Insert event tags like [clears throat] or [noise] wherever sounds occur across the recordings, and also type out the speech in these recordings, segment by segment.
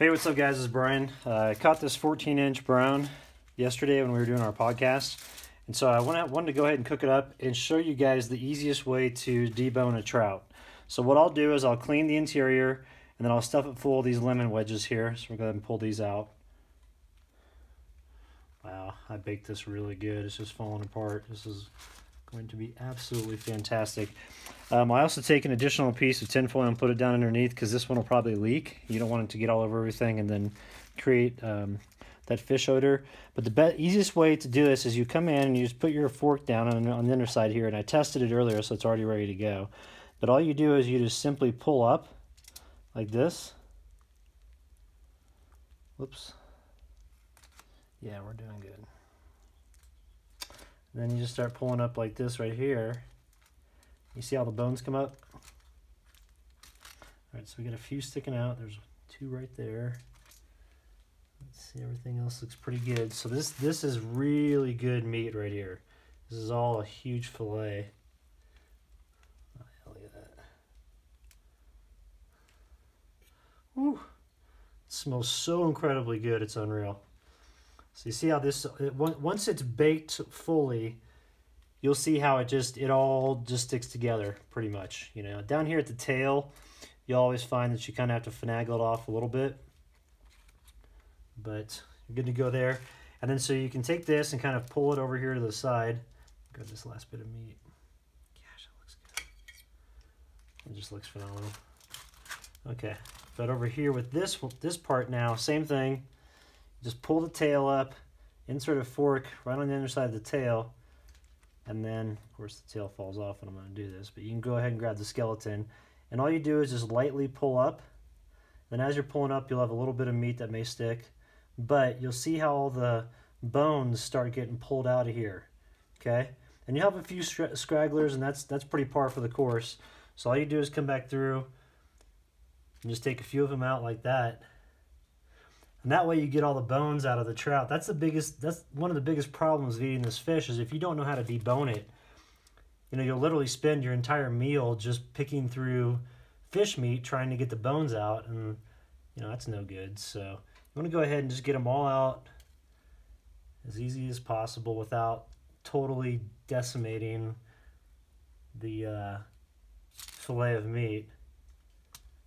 Hey, what's up, guys? Is Brian. Uh, I caught this 14 inch brown yesterday when we were doing our podcast. And so I wanted to go ahead and cook it up and show you guys the easiest way to debone a trout. So, what I'll do is I'll clean the interior and then I'll stuff it full of these lemon wedges here. So, we're going to pull these out. Wow, I baked this really good. It's just falling apart. This is going to be absolutely fantastic. Um, I also take an additional piece of tinfoil and put it down underneath because this one will probably leak. You don't want it to get all over everything and then create um, that fish odor. But the easiest way to do this is you come in and you just put your fork down on, on the underside here. And I tested it earlier, so it's already ready to go. But all you do is you just simply pull up like this. Whoops. Yeah, we're doing good. Then you just start pulling up like this right here. You see how the bones come up? All right, so we got a few sticking out. There's two right there. Let's see, everything else looks pretty good. So this this is really good meat right here. This is all a huge fillet. Oh, that. It smells so incredibly good, it's unreal. So you see how this, uh, once it's baked fully, you'll see how it just, it all just sticks together pretty much. You know, down here at the tail, you always find that you kind of have to finagle it off a little bit. But you're good to go there. And then so you can take this and kind of pull it over here to the side. Got this last bit of meat. Gosh, that looks good. It just looks phenomenal. Okay, but over here with this this part now, same thing. Just pull the tail up, insert a fork right on the underside of the tail, and then, of course, the tail falls off when I'm going to do this, but you can go ahead and grab the skeleton. And all you do is just lightly pull up. Then as you're pulling up, you'll have a little bit of meat that may stick, but you'll see how all the bones start getting pulled out of here, okay? And you have a few scragglers, and that's, that's pretty par for the course. So all you do is come back through and just take a few of them out like that and that way you get all the bones out of the trout. That's the biggest. That's one of the biggest problems of eating this fish is if you don't know how to debone it. You know, you'll literally spend your entire meal just picking through fish meat trying to get the bones out, and you know that's no good. So you want to go ahead and just get them all out as easy as possible without totally decimating the uh, fillet of meat.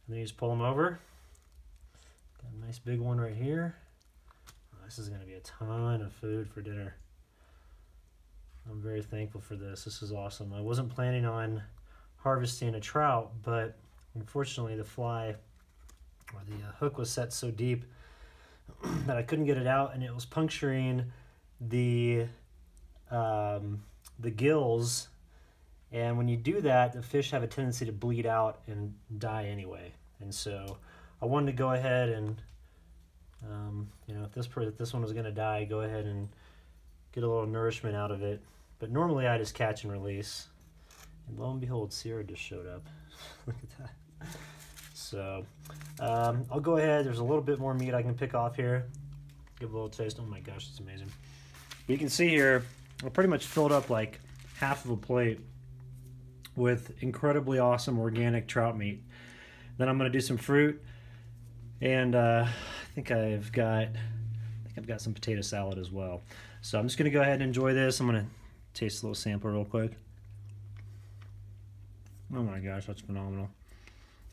And then you just pull them over. Nice big one right here. Oh, this is going to be a ton of food for dinner. I'm very thankful for this. This is awesome. I wasn't planning on harvesting a trout, but unfortunately the fly or the uh, hook was set so deep [clears throat] that I couldn't get it out, and it was puncturing the um, the gills. And when you do that, the fish have a tendency to bleed out and die anyway. And so I wanted to go ahead and, um, you know, if this if this one was going to die, go ahead and get a little nourishment out of it. But normally I just catch and release. And lo and behold, Sierra just showed up. [laughs] Look at that. So um, I'll go ahead. There's a little bit more meat I can pick off here. Give a little taste. Oh my gosh, it's amazing. But you can see here, I pretty much filled up like half of a plate with incredibly awesome organic trout meat. Then I'm going to do some fruit. And uh, think I've got, I think I've got some potato salad as well. So I'm just gonna go ahead and enjoy this. I'm gonna taste a little sample real quick. Oh my gosh, that's phenomenal.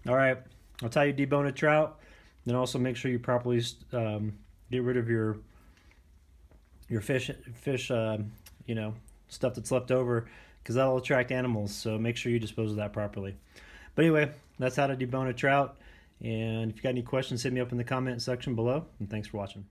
All right, I'll tell you debone a trout. Then also make sure you properly um, get rid of your your fish fish uh, you know stuff that's left over because that'll attract animals. So make sure you dispose of that properly. But anyway, that's how to debone a trout. And if you got any questions, hit me up in the comment section below. And thanks for watching.